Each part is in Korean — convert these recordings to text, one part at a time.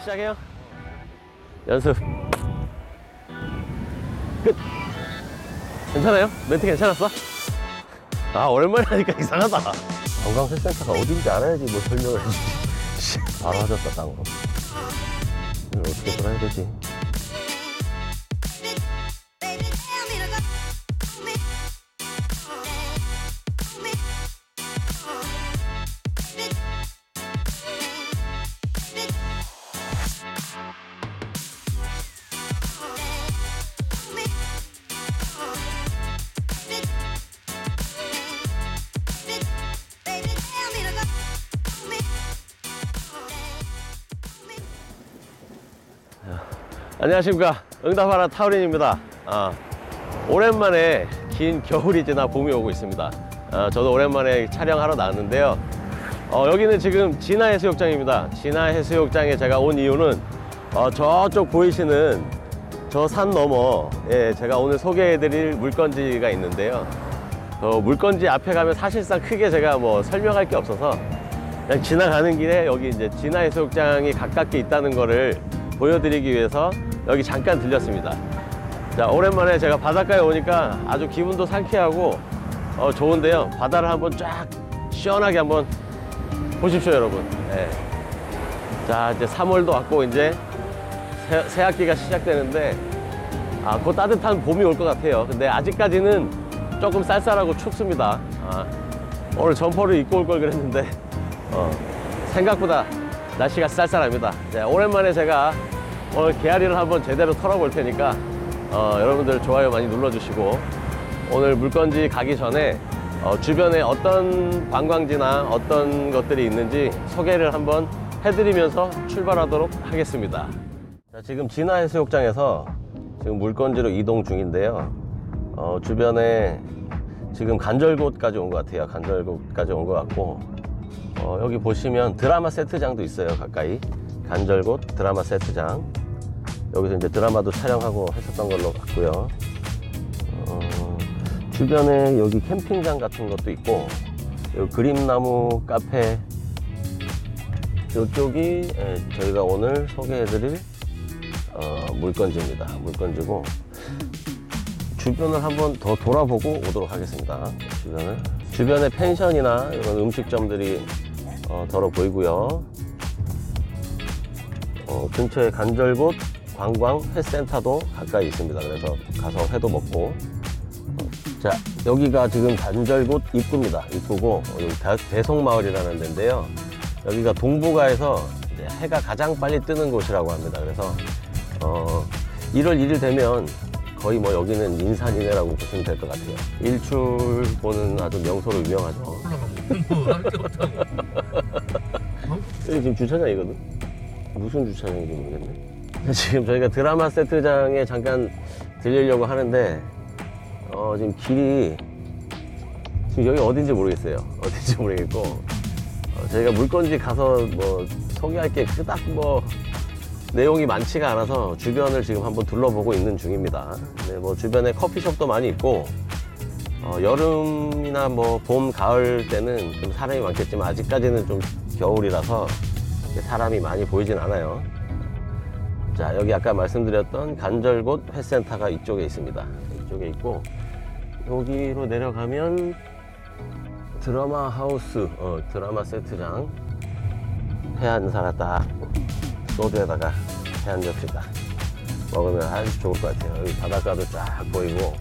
시작해요. 연습. 끝. 괜찮아요? 멘트 괜찮았어? 아, 오랜만에 하니까 이상하다. 관광회센터가 어딘지 알아야지 뭐 설명을 해주지. 씨, 바로 하셨다, 땅으로. 이걸 어떻게 돌아야 되지? 안녕하십니까. 응답하라 타우린입니다. 아, 오랜만에 긴 겨울이 지나 봄이 오고 있습니다. 아, 저도 오랜만에 촬영하러 나왔는데요. 어, 여기는 지금 진화 해수욕장입니다. 진화 해수욕장에 제가 온 이유는 어, 저쪽 보이시는 저 산 너머에 제가 오늘 소개해드릴 물건지가 있는데요. 어, 물건지 앞에 가면 사실상 크게 제가 뭐 설명할 게 없어서 그냥 지나가는 길에 여기 이제 진화 해수욕장이 가깝게 있다는 거를 보여드리기 위해서 여기 잠깐 들렸습니다. 자, 오랜만에 제가 바닷가에 오니까 아주 기분도 상쾌하고 어, 좋은데요. 바다를 한번 쫙 시원하게 한번 보십시오, 여러분. 네. 자, 이제 3월도 왔고 이제 새, 새 학기가 시작되는데 아, 곧 따뜻한 봄이 올 것 같아요. 근데 아직까지는 조금 쌀쌀하고 춥습니다. 아, 오늘 점퍼를 입고 올 걸 그랬는데 어, 생각보다 날씨가 쌀쌀합니다. 네, 오랜만에 제가 오늘 개아리를 한번 제대로 털어볼 테니까 어, 여러분들 좋아요 많이 눌러주시고 오늘 물건지 가기 전에 어, 주변에 어떤 관광지나 어떤 것들이 있는지 소개를 한번 해드리면서 출발하도록 하겠습니다. 자, 지금 진화 해수욕장에서 지금 물건지로 이동 중인데요. 어, 주변에 지금 간절곶까지 온 것 같아요. 간절곶까지 온 것 같고 어, 여기 보시면 드라마 세트장도 있어요. 가까이 간절곶 드라마 세트장 여기서 이제 드라마도 촬영하고 했었던 걸로 봤고요. 어, 주변에 여기 캠핑장 같은 것도 있고 그림나무 카페 이쪽이 예, 저희가 오늘 소개해드릴 어, 물건지입니다. 물건지고 주변을 한번 더 돌아보고 오도록 하겠습니다. 주변을 주변에 펜션이나 이런 음식점들이 어, 더러 보이고요. 어, 근처에 간절곶 관광 회센터도 가까이 있습니다. 그래서 가서 회도 먹고 어, 자 여기가 지금 간절곶 입구입니다. 입구고 어, 여기 대- 대성마을이라는 데인데요. 여기가 동북아에서 이제 해가 가장 빨리 뜨는 곳이라고 합니다. 그래서 어, 1월 1일 되면 거의 뭐 여기는 인산이네라고 보시면 될 것 같아요. 일출 보는 아주 명소로 유명하죠. 여기 지금 주차장이거든. 무슨 주차장인지 모르겠네. 지금 저희가 드라마 세트장에 잠깐 들리려고 하는데, 어, 지금 길이, 지금 여기 어딘지 모르겠어요. 어딘지 모르겠고, 어, 저희가 물건지 가서 뭐 소개할 게 그닥 뭐 내용이 많지가 않아서 주변을 지금 한번 둘러보고 있는 중입니다. 네, 뭐 주변에 커피숍도 많이 있고, 어, 여름이나 뭐 봄, 가을 때는 좀 사람이 많겠지만 아직까지는 좀 겨울이라서 사람이 많이 보이진 않아요. 자, 여기 아까 말씀드렸던 간절곶 회센터가 이쪽에 있습니다. 이쪽에 있고 여기로 내려가면 드라마 하우스, 어, 드라마 세트장 해안사가 딱 소주에다가 해안 접시 딱 먹으면 아주 좋을 것 같아요. 여기 바닷가도 쫙 보이고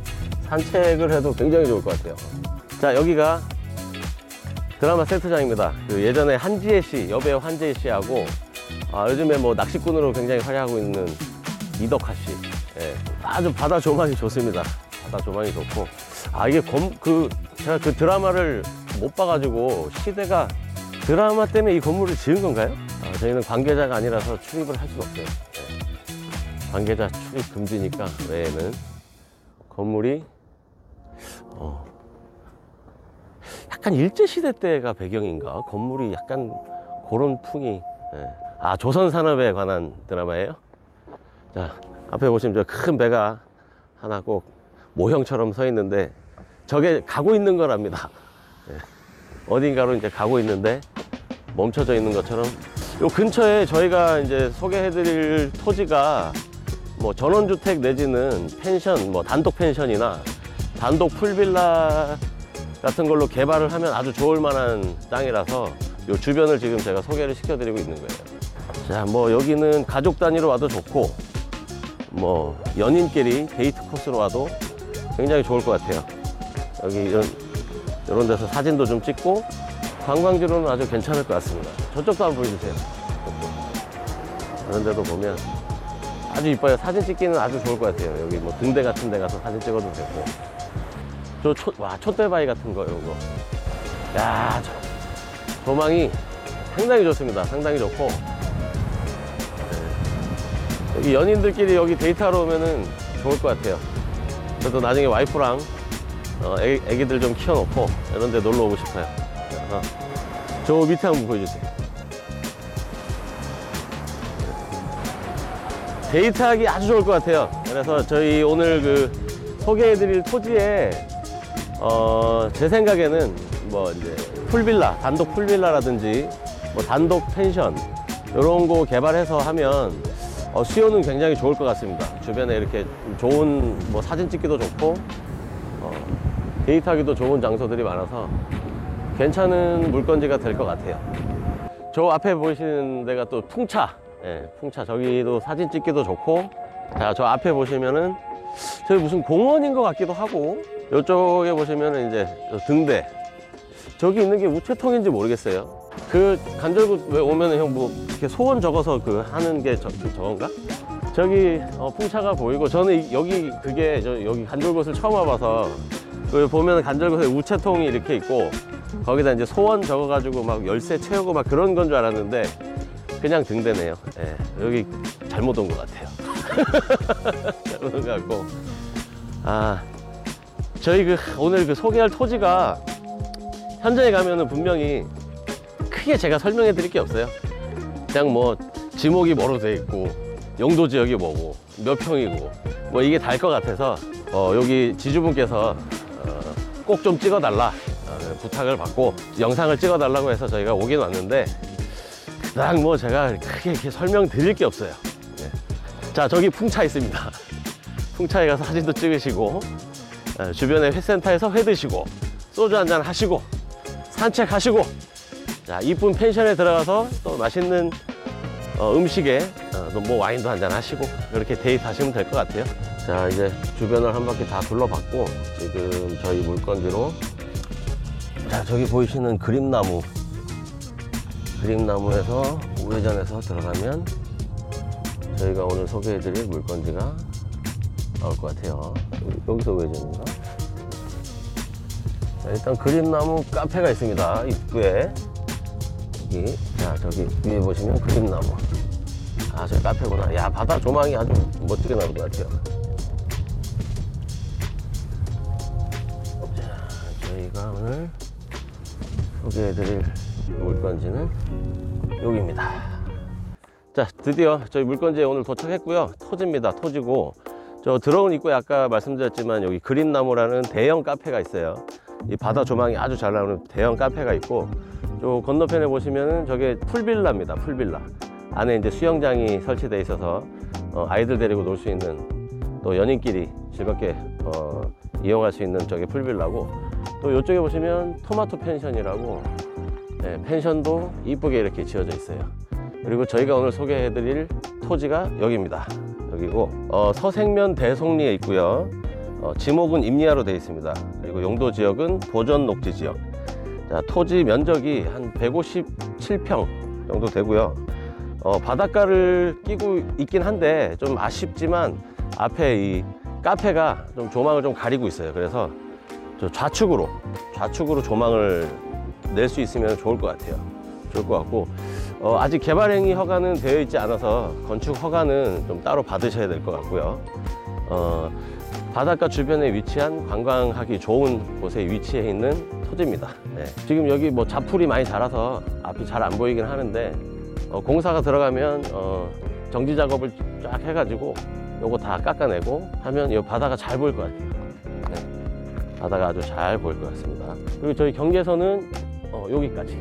산책을 해도 굉장히 좋을 것 같아요. 자, 여기가 드라마 세트장입니다. 그 예전에 한지혜 씨, 여배우 한지혜 씨하고 아, 요즘에 뭐 낚시꾼으로 굉장히 활약하고 있는 이덕화 씨. 예, 아주 바다 조망이 좋습니다. 바다 조망이 좋고. 아, 이게 검, 그, 제가 그 드라마를 못 봐가지고 시대가 드라마 때문에 이 건물을 지은 건가요? 아, 저희는 관계자가 아니라서 출입을 할 수가 없어요. 예. 관계자 출입 금지니까 외에는 건물이 어, 약간 일제시대 때가 배경인가? 건물이 약간 그런 풍이. 예. 아, 조선 산업에 관한 드라마예요? 자, 앞에 보시면 저 큰 배가 하나 꼭 모형처럼 서 있는데 저게 가고 있는 거랍니다. 예. 어딘가로 이제 가고 있는데 멈춰져 있는 것처럼 요 근처에 저희가 이제 소개해드릴 토지가 뭐 전원주택 내지는 펜션, 뭐 단독 펜션이나 단독 풀빌라 같은 걸로 개발을 하면 아주 좋을 만한 땅이라서 요 주변을 지금 제가 소개를 시켜드리고 있는 거예요. 자, 뭐 여기는 가족 단위로 와도 좋고, 뭐 연인끼리 데이트 코스로 와도 굉장히 좋을 것 같아요. 여기 이런, 이런 데서 사진도 좀 찍고, 관광지로는 아주 괜찮을 것 같습니다. 저쪽도 한번 보여주세요. 이런 데도 보면 아주 이뻐요. 사진 찍기는 아주 좋을 것 같아요. 여기 뭐 등대 같은 데 가서 사진 찍어도 되고. 저 초, 와, 촛대바위 같은 거, 요거. 야, 저, 조망이 상당히 좋습니다. 상당히 좋고. 네. 여기 연인들끼리 여기 데이트하러 오면은 좋을 것 같아요. 저도 나중에 와이프랑 어, 애기, 애기들 좀 키워놓고 이런 데 놀러 오고 싶어요. 어. 저 밑에 한번 보여주세요. 데이트하기 아주 좋을 것 같아요. 그래서 저희 오늘 그 소개해드릴 토지에 어, 제 생각에는 뭐 이제 풀빌라, 단독 풀빌라라든지 뭐 단독 펜션 이런 거 개발해서 하면 어, 수요는 굉장히 좋을 것 같습니다. 주변에 이렇게 좋은 뭐 사진 찍기도 좋고 어, 데이트하기도 좋은 장소들이 많아서 괜찮은 물건지가 될 것 같아요. 저 앞에 보이시는 데가 또 풍차. 예, 풍차. 저기도 사진 찍기도 좋고. 자, 저 앞에 보시면은 저기 무슨 공원인 것 같기도 하고. 이쪽에 보시면은 이제 저 등대. 저기 있는 게 우체통인지 모르겠어요. 그 간절곶 왜 오면은 형 뭐 이렇게 소원 적어서 그 하는 게 저, 그 저건가? 저기 어, 풍차가 보이고 저는 이- 여기 그게 저 여기 간절곶을 처음 와봐서 그 보면 간절곶에 우체통이 이렇게 있고 거기다 이제 소원 적어가지고 막 열쇠 채우고 막 그런 건 줄 알았는데 그냥 등대네요. 예, 여기 잘못 온 것 같아요. 잘못 온 것 같고 아 저희 그 오늘 그 소개할 토지가 현장에 가면은 분명히 크게 제가 설명해 드릴 게 없어요. 그냥 뭐 지목이 뭐로 돼 있고 용도 지역이 뭐고 몇 평이고 뭐 이게 다일 것 같아서 어, 여기 지주분께서 어, 꼭 좀 찍어달라 어, 부탁을 받고 영상을 찍어달라고 해서 저희가 오긴 왔는데 그닥 뭐 제가 크게 이렇게 설명드릴 게 없어요. 네. 자 저기 풍차 있습니다. 풍차에 가서 사진도 찍으시고 어, 주변에 회센터에서 회 드시고 소주 한 잔 하시고 산책하시고 자 이쁜 펜션에 들어가서 또 맛있는 어, 음식에 어, 또뭐 와인도 한잔 하시고 이렇게 데이트 하시면 될 것 같아요. 자 이제 주변을 한 바퀴 다 둘러봤고 지금 저희 물건지로 자 저기 보이시는 그림나무 그림나무에서 우회전해서 들어가면 저희가 오늘 소개해드릴 물건지가 나올 것 같아요. 여기- 여기서 우회전인가? 자, 일단 그림나무 카페가 있습니다. 입구에 여기 자 저기 위에 보시면 그림나무. 아 저기 카페구나. 야 바다 조망이 아주 멋지게 나올 것 같아요. 자 저희가 오늘 소개해드릴 물건지는 여기입니다. 자 드디어 저희 물건지에 오늘 도착했고요. 토지입니다. 토지고. 저 들어온 입구에 아까 말씀드렸지만 여기 그림나무라는 대형 카페가 있어요. 이 바다 조망이 아주 잘 나오는 대형 카페가 있고 저 건너편에 보시면은 저게 풀빌라입니다. 풀빌라. 안에 이제 수영장이 설치되어 있어서 어, 아이들 데리고 놀 수 있는 또 연인끼리 즐겁게 어, 이용할 수 있는 저게 풀빌라고 또 이쪽에 보시면 토마토 펜션이라고 네, 펜션도 이쁘게 이렇게 지어져 있어요. 그리고 저희가 오늘 소개해드릴 토지가 여기입니다. 여기고 어, 서생면 대송리에 있고요. 어, 지목은 임야로 되어 있습니다. 그리고 용도 지역은 보전 녹지 지역. 자, 토지 면적이 한 157평 정도 되고요. 어, 바닷가를 끼고 있긴 한데 좀 아쉽지만 앞에 이 카페가 좀 조망을 좀 가리고 있어요. 그래서 저 좌측으로 좌측으로 조망을 낼 수 있으면 좋을 것 같아요. 좋을 것 같고 어, 아직 개발행위 허가는 되어 있지 않아서 건축 허가는 좀 따로 받으셔야 될 것 같고요. 어, 바닷가 주변에 위치한 관광하기 좋은 곳에 위치해 있는 토지입니다. 네. 지금 여기 뭐 자풀이 많이 자라서 앞이 잘 안 보이긴 하는데 어, 공사가 들어가면 어, 정지 작업을 쫙 해가지고 요거 다 깎아내고 하면 이 바다가 잘 보일 것 같아요. 네. 바다가 아주 잘 보일 것 같습니다. 그리고 저희 경계선은 어, 여기까지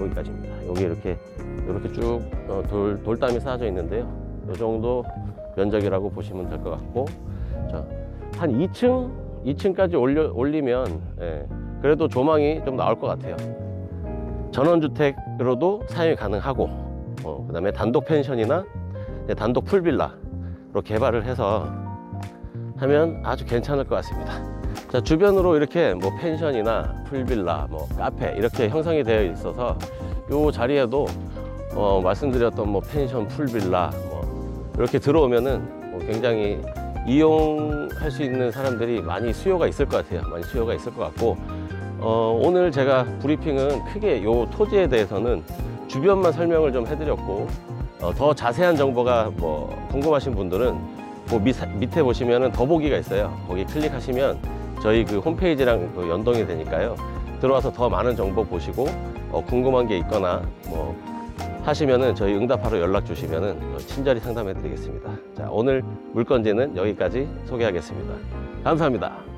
여기까지입니다. 여기 이렇게 이렇게 쭉 어, 돌, 돌담이 쌓아져 있는데요. 이 정도 면적이라고 보시면 될 것 같고, 자, 한 2층, 2층까지 올려, 올리면, 예, 그래도 조망이 좀 나올 것 같아요. 전원주택으로도 사용이 가능하고, 어, 그 다음에 단독 펜션이나 네, 단독 풀빌라로 개발을 해서 하면 아주 괜찮을 것 같습니다. 자, 주변으로 이렇게 뭐 펜션이나 풀빌라, 뭐 카페 이렇게 형성이 되어 있어서 요 자리에도 어, 말씀드렸던 뭐 펜션, 풀빌라 뭐 이렇게 들어오면은 뭐 굉장히 이용할 수 있는 사람들이 많이 수요가 있을 것 같아요. 많이 수요가 있을 것 같고 어, 오늘 제가 브리핑은 크게 요 토지에 대해서는 주변만 설명을 좀 해드렸고 어, 더 자세한 정보가 뭐 궁금하신 분들은 그 밑, 밑에 보시면은 더보기가 있어요. 거기 클릭하시면 저희 그 홈페이지랑 그 연동이 되니까요. 들어와서 더 많은 정보 보시고 어, 궁금한 게 있거나 뭐 하시면은 저희 응답하러 연락 주시면은 어, 친절히 상담해 드리겠습니다. 자, 오늘 물건지는 여기까지 소개하겠습니다. 감사합니다.